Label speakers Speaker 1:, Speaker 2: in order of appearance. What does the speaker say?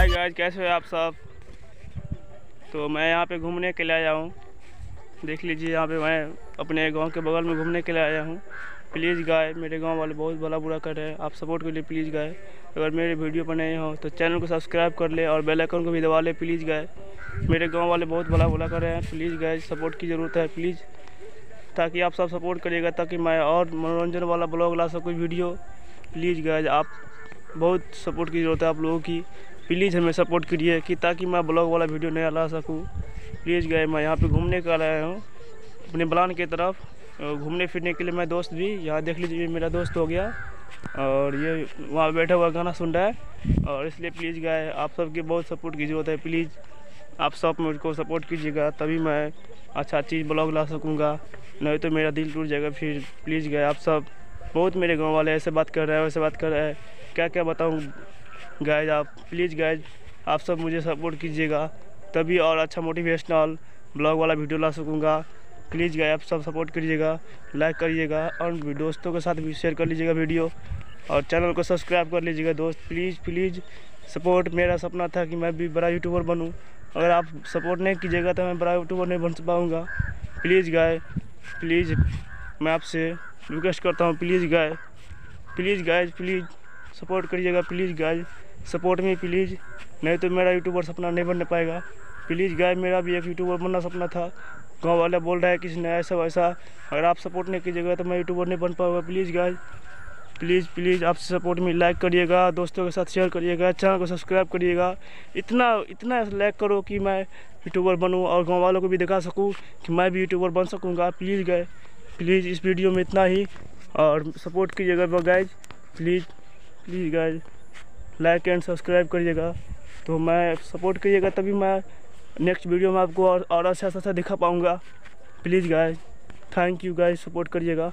Speaker 1: Hi guys कैसे हो आप सब? तो मैं यहाँ पे घूमने के लिए आया हूँ। देख लीजिए यहाँ पे मैं अपने गाँव के बगल में घूमने के लिए आया हूँ। प्लीज़ गाय मेरे गाँव वाले बहुत भला बुरा कर रहे हैं। आप सपोर्ट के लिए प्लीज़ गाय अगर मेरे वीडियो पर नए हो तो चैनल को सब्सक्राइब कर ले और बेल आइकन को भी दबा ले प्लीज़ गाय मेरे गाँव वाले बहुत भला बुरा कर रहे हैं। प्लीज़ गाय सपोर्ट की ज़रूरत है प्लीज़ ताकि आप सब सपोर्ट करिएगा, ताकि मैं और मनोरंजन वाला ब्लॉग ला सकूँ वीडियो प्लीज़ गाय आप बहुत सपोर्ट की ज़रूरत है आप लोगों की। प्लीज़ हमें सपोर्ट करिए कि ताकि मैं ब्लॉग वाला वीडियो नया ला सकूँ। प्लीज़ गए मैं यहाँ पे घूमने का आया हूँ। अपने बलान की तरफ़ घूमने फिरने के लिए मैं दोस्त भी, यहाँ देख लीजिए मेरा दोस्त हो गया। और ये वहाँ बैठा हुआ गाना सुन रहा है। और इसलिए प्लीज़ गए आप सबकी बहुत सपोर्ट की ज़रूरत है। प्लीज़, आप सब मुझको सपोर्ट कीजिएगा, तभी मैं अच्छा चीज़ ब्लॉग ला सकूँगा। नहीं तो मेरा दिल टूट जाएगा। फिर प्लीज़ गए आप सब, बहुत मेरे गाँव वाले ऐसे बात कर रहे हैं, वैसे बात कर रहे हैं। क्या क्या बताऊँ? गाइज़ आप प्लीज़ गाइज़ आप सब मुझे सपोर्ट कीजिएगा। तभी और अच्छा मोटिवेशनल ब्लॉग वाला वीडियो ला सकूँगा। प्लीज़ गाइज़ आप सब सपोर्ट करिएगा लाइक करिएगा और दोस्तों के साथ भी शेयर कर लीजिएगा वीडियो और चैनल को सब्सक्राइब कर लीजिएगा दोस्त। प्लीज़ प्लीज़ सपोर्ट मेरा सपना था कि मैं भी बड़ा यूट्यूबर बनूँ। अगर आप सपोर्ट नहीं कीजिएगा तो मैं बड़ा यूट्यूबर नहीं बन पाऊँगा। प्लीज़ गाय प्लीज़ मैं आपसे रिक्वेस्ट करता हूँ। Please guy please guys please support करिएगा प्लीज़ गाइज़ सपोर्ट में प्लीज़ नहीं तो मेरा यूट्यूबर सपना नहीं बनने पाएगा. प्लीज़ गाय मेरा भी एक यूट्यूबर बनना सपना था. गाँव वाले बोल रहे हैं किसी ने ऐसा वैसा. अगर आप सपोर्ट नहीं कीजिएगा तो मैं यूट्यूबर नहीं बन पाऊँगा. प्लीज़ गाइज़ प्लीज़ प्लीज़ आप सपोर्ट में लाइक करिएगा, दोस्तों के साथ शेयर करिएगा चैनल को सब्सक्राइब करिएगा. इतना इतना लाइक करो कि मैं यूट्यूबर बनूँ और गाँव वालों को भी दिखा सकूँ कि मैं भी यूट्यूबर बन सकूँगा. प्लीज़ गए प्लीज़ इस वीडियो में इतना ही. और सपोर्ट कीजिएगा guys please please guys like and subscribe करिएगा। तो मैं सपोर्ट करिएगा तभी मैं नेक्स्ट वीडियो में आपको और और अच्छा अच्छा दिखा पाऊँगा। Please guys thank you guys support करिएगा।